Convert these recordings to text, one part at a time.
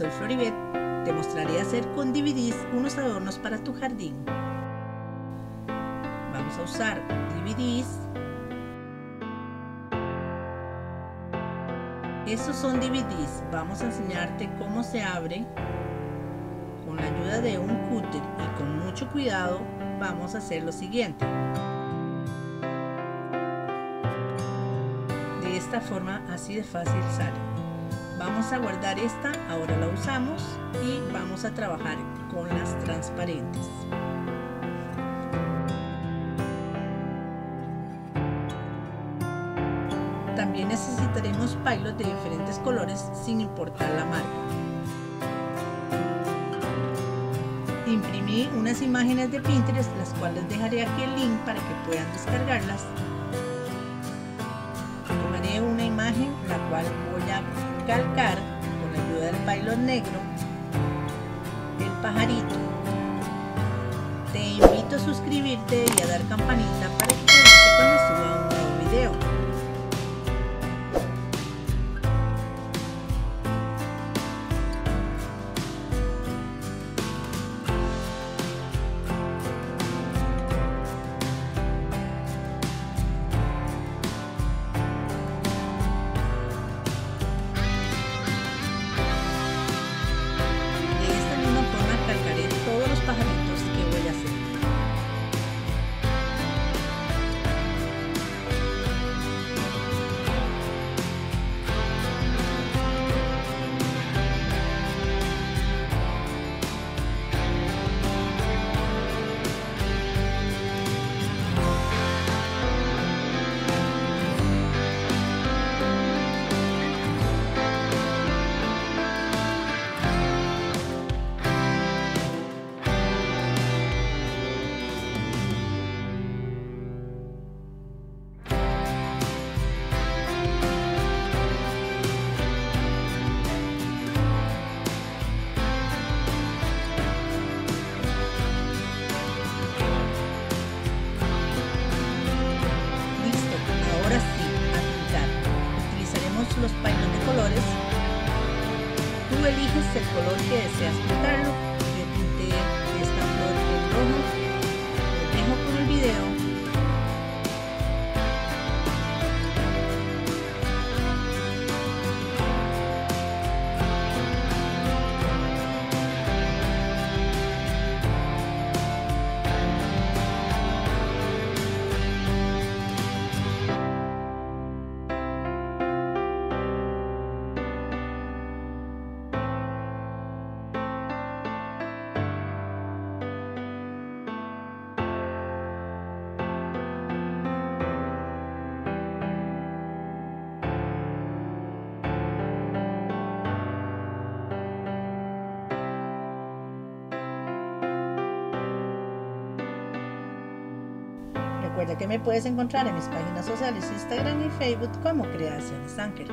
soy Floribet. Te mostraré hacer con DVDs unos adornos para tu jardín. Vamos a usar DVDs. Estos son DVDs. Vamos a enseñarte cómo se abre con la ayuda de un cúter y con mucho cuidado vamos a hacer lo siguiente. De esta forma así de fácil sale vamos a guardar esta ahora la usamos a trabajar con las transparentes. También necesitaremos pilot de diferentes colores sin importar la marca. Imprimí unas imágenes de Pinterest las cuales dejaré aquí el link para que puedan descargarlas. Tomaré una imagen la cual voy a calcar con la ayuda del bailón negro el pajarito. Te invito a suscribirte y a dar campanita para que te avise cuando suba un nuevo video. Recuerda que me puedes encontrar en mis páginas sociales Instagram y Facebook como Creaciones Ángel.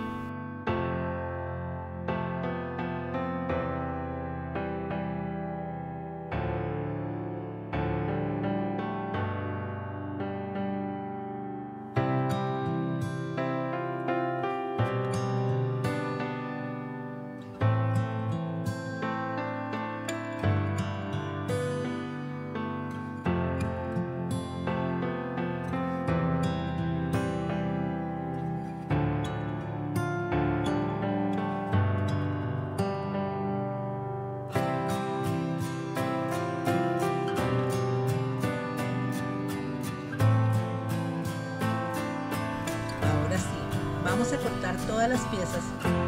Vamos a cortar todas las piezas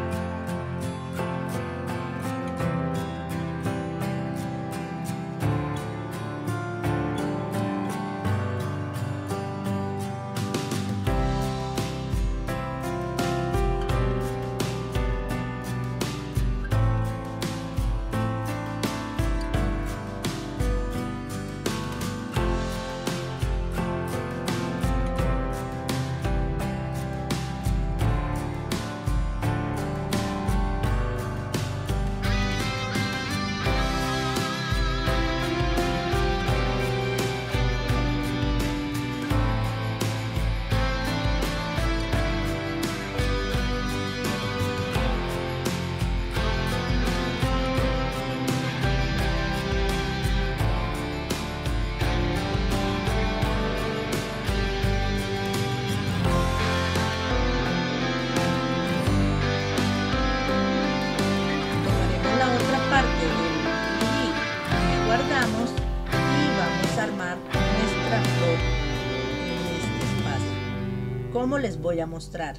¿Cómo les voy a mostrar?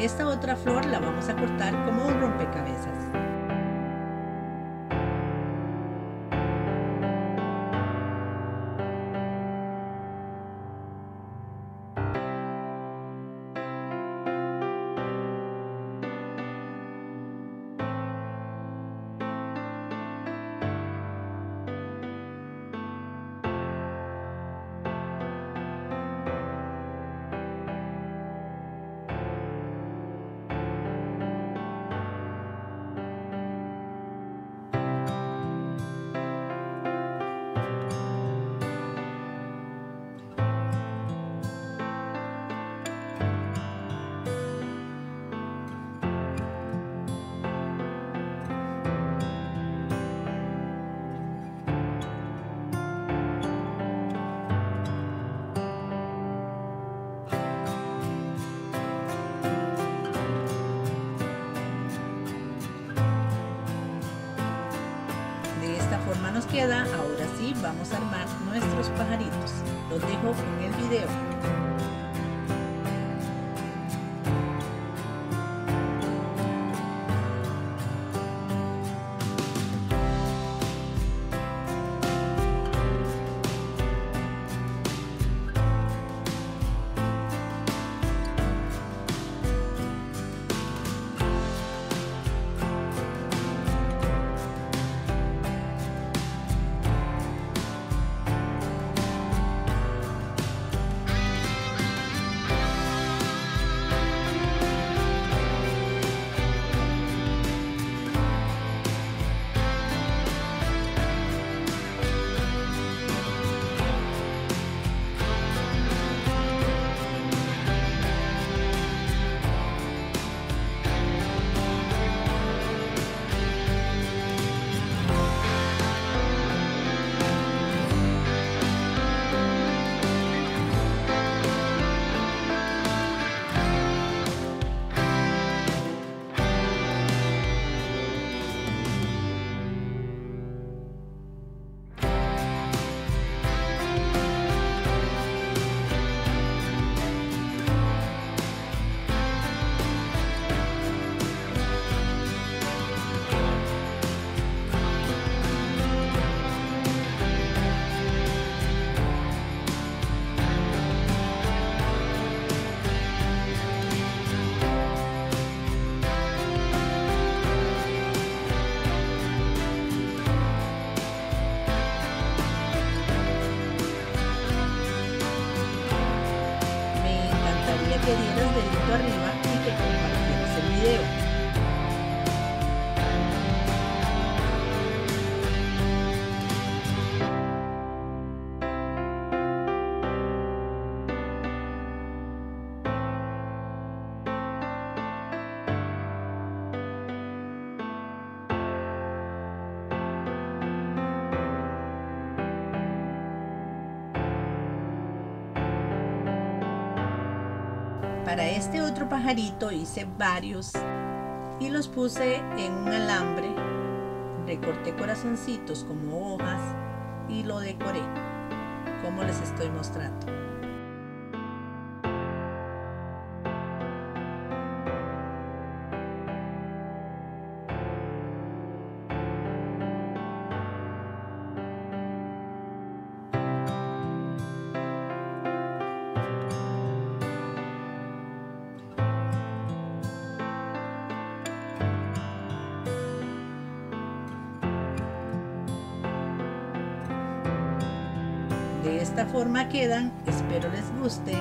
Esta otra flor la vamos a cortar como un rompecabezas. Forma nos queda, ahora sí vamos a armar nuestros pajaritos. Los dejo con el video. Que dieras dedito arriba y que compartieras el video. Para este otro pajarito hice varios y los puse en un alambre. Recorté corazoncitos como hojas y lo decoré como les estoy mostrando. Esta forma quedan, espero les guste.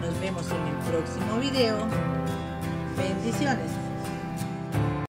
Nos vemos en el próximo video. Bendiciones.